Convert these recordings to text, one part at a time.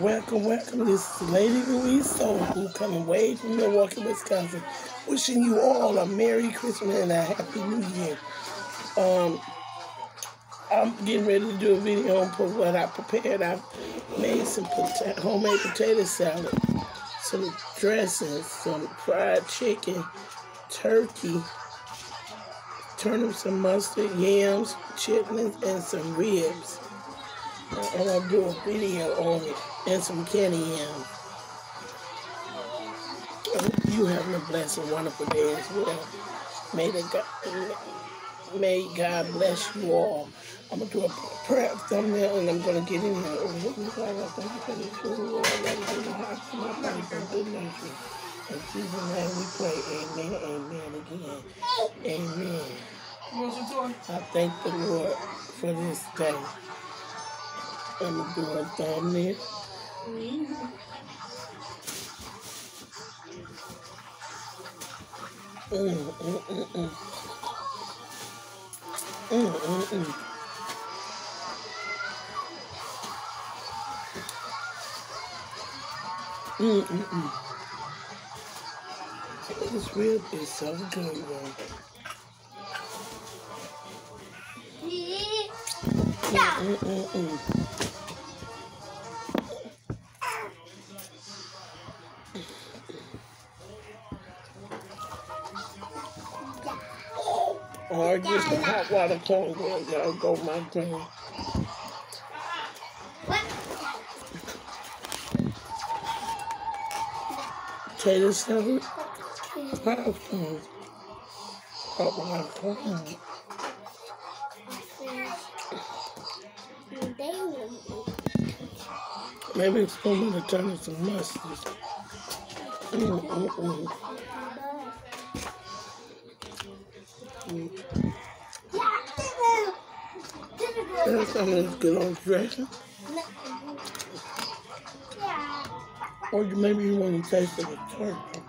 Welcome, welcome. This is Lady Louise Soul, coming way from Milwaukee, Wisconsin. Wishing you all a Merry Christmas and a Happy New Year. Um, I'm getting ready to do a video on what I prepared. I made some pota homemade potato salad, some dressing, some fried chicken, turkey, turnips some mustard, yams, chitlins, and some ribs. And gonna do a video on it and some candy yams. I hope you having a blessed and wonderful day as well. May the God, may God bless you all. I'm gonna do a prayer thumbnail and I'm gonna get in here. Heavenly thank you for this food, Lord. I love you for the heart, for my body, for good nurture. In Jesus' name we pray. Amen, amen again. Amen. I thank the Lord for this day. I'm gonna do a thumbnail. Mm, mm, mm, mm. Mm, mm, mm. Mm, mm, mm. This rib is so good, man. Mm, mm, mm. Or just a hot water cornbread, y'all go my thing. Potato salad, popcorn, hot water corn. Maybe it's me to turn into mustard. Mm, mm, mm. Mm. That's of this good old dressing. Or maybe you want to taste of the turkey.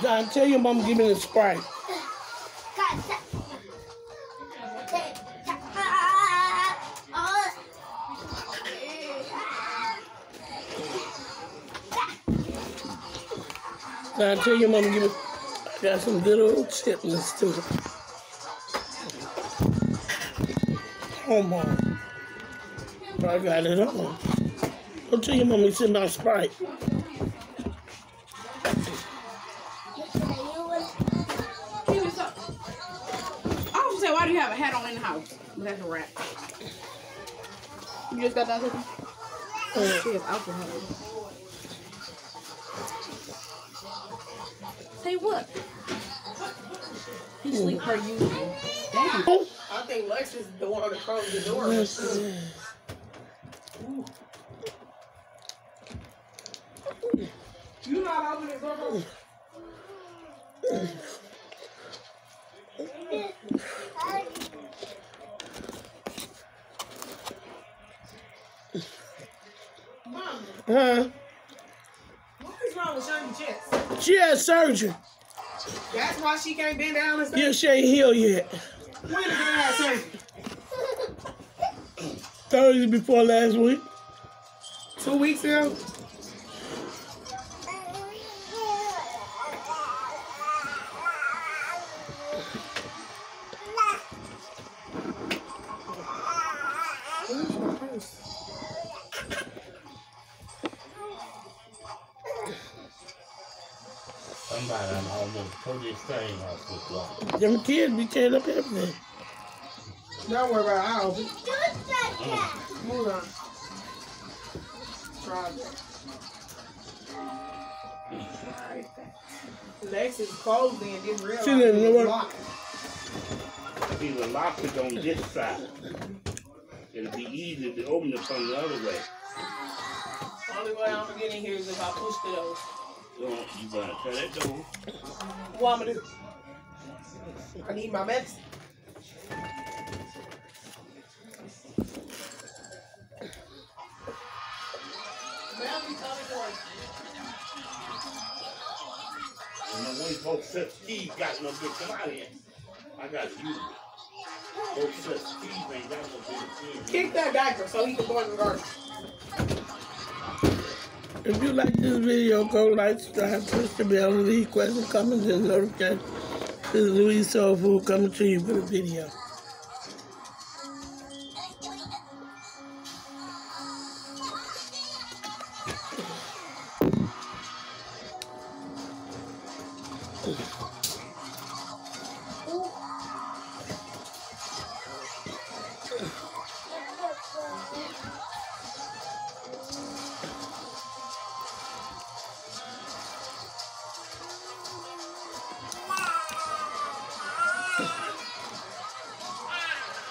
John, tell your mom give me the Sprite. John, tell your mom give me. I got some good old chitlins too. Come on. I got it on. Don't tell your mom it's in my Sprite. Give me some. I was say, why do you have a hat on in the house? But that's a wrap. You just got done cooking? Uh, She has alcohol. What? He sleep per usual. Damn. I think Lex is the one that closed the door. You not open the door. Mom, Huh? what is wrong with Shirley chest? She had surgery. That's why she can't bend down and stuff. Yeah, she ain't healed yet. When did have surgery? Thursday before last week. Two weeks ago? Somebody done almost this thing off this block. Them kids be tearing up everything. Don't worry about it. I'll open it. Move on. Try that. Alright. Lex is closed in, didn't realize She didn't it know was what- locked. See, the lock is on this side. It'll be easy to open it from the other way. The Only way I'm gonna get in here is if I push the door. You gotta that door. What I'm gonna do? I need my medicine. And got no good come out here. I got you. Ain't got no good. Kick that diaper so he can go in the garden. If you like this video, go like, subscribe, push the bell, leave questions, comments, and notifications. This is Louise Soul Food coming to you with a video.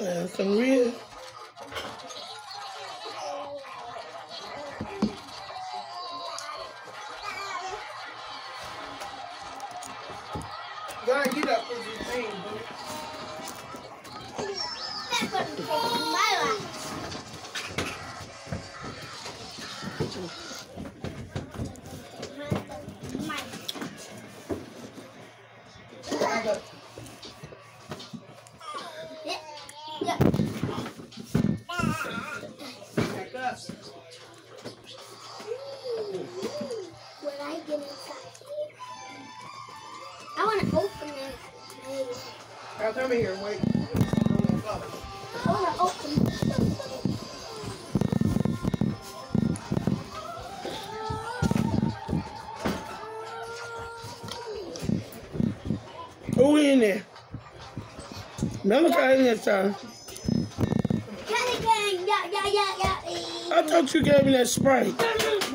And some real Now come here, wait. I want to open it. who in there? Malachi in yeah. I thought you gave me that spray.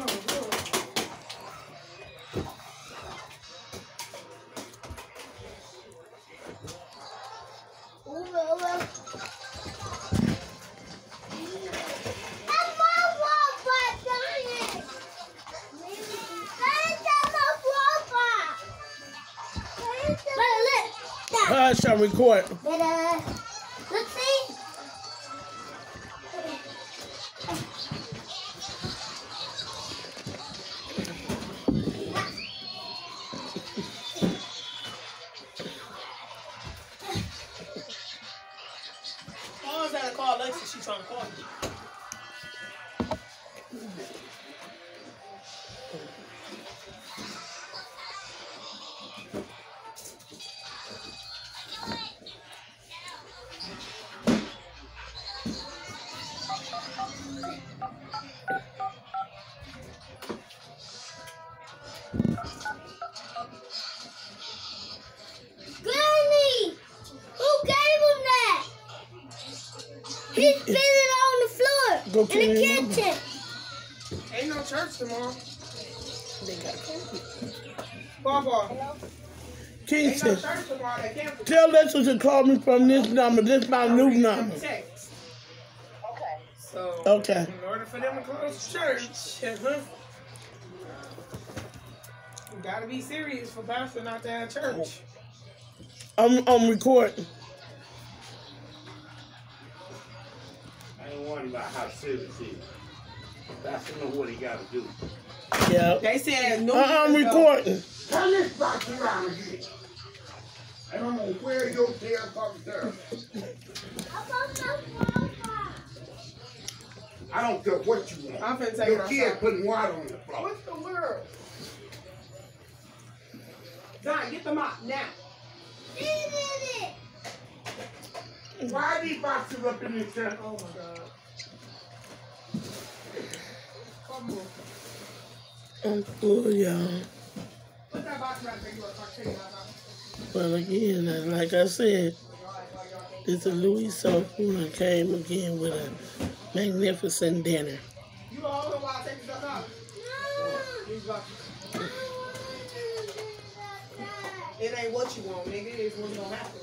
look. That. Hush, I'm recording. Ta-da. Let's see. Mom's gotta call Alexa. She's trying to call you. Go in the kitchen. Ain't no church tomorrow. They got Papa. Ain't no Kingston, church tomorrow at campus. tell Lexus to call me from this number. This is my new number. Text. Okay. So, Okay. in order for them to close church, uh-huh, you gotta be serious for pastor not to have church. I'm I'm recording. I ain't worried about how serious it is. That's know what he got to do. Yeah. They said no. I'm years ago- recording. Turn this box around here. And I'm gonna wear your tail up there. I don't care what you want. I'm finna take Your it kid outside. putting water on the floor. What's the word? John, get the mop now. Why are these boxes up in this chest? Oh my God. Come on. I'm full, y'all. Put that box right there. You want to start taking that box? Well, again, uh, like I said, this is Louise Soul Food and came again with a magnificent dinner. You gonna hold it while I take the stuff out? These boxes. It ain't what you want, nigga. It's what's gonna happen.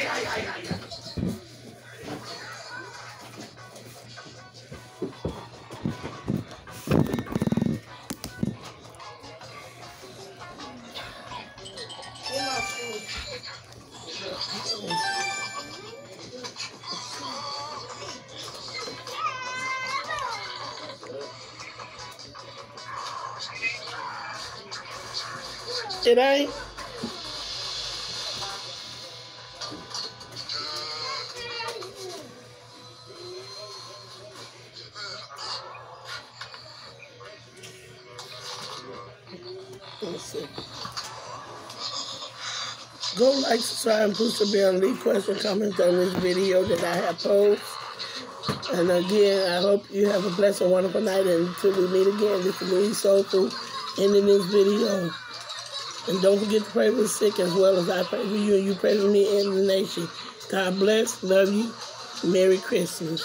呀呀呀！Did I? Go like, subscribe, and push the bell, and leave questions, comments on this video that I have posted. And again, I hope you have a blessed and wonderful night. And until we meet again, this is Louise Soul Food ending this video. And don't forget to pray for the sick as well as I pray for you and you pray for me and the nation. God bless. Love you. Merry Christmas.